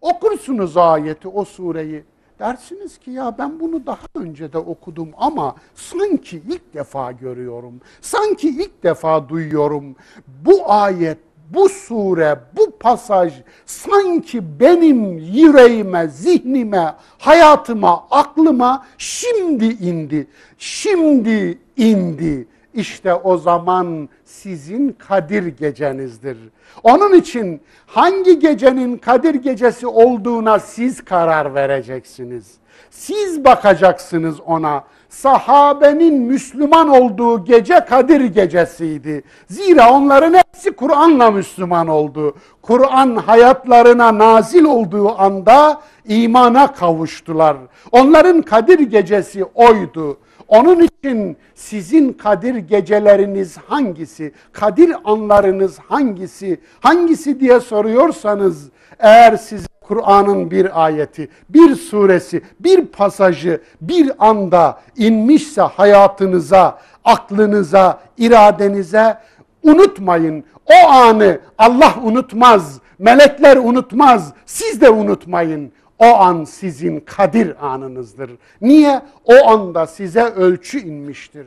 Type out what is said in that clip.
Okursunuz ayeti, o sureyi. Dersiniz ki ya ben bunu daha önce de okudum ama sanki ilk defa görüyorum. Sanki ilk defa duyuyorum. Bu ayet, bu sure, bu pasaj sanki benim yüreğime, zihnime, hayatıma, aklıma şimdi indi. Şimdi indi. İşte o zaman sizin Kadir gecenizdir. Onun için hangi gecenin Kadir gecesi olduğuna siz karar vereceksiniz. Siz bakacaksınız ona. Sahabenin Müslüman olduğu gece Kadir gecesiydi. Zira onların hepsi Kur'an'la Müslüman oldu. Kur'an hayatlarına nazil olduğu anda imana kavuştular. Onların Kadir gecesi oydu. Onun için sizin Kadir geceleriniz hangisi? Kadir anlarınız hangisi? Hangisi diye soruyorsanız eğer size Kur'an'ın bir ayeti, bir suresi, bir pasajı bir anda inmişse hayatınıza, aklınıza, iradenize unutmayın. O anı Allah unutmaz, melekler unutmaz, siz de unutmayın. O an sizin kadir anınızdır. Niye? O anda size ölçü inmiştir.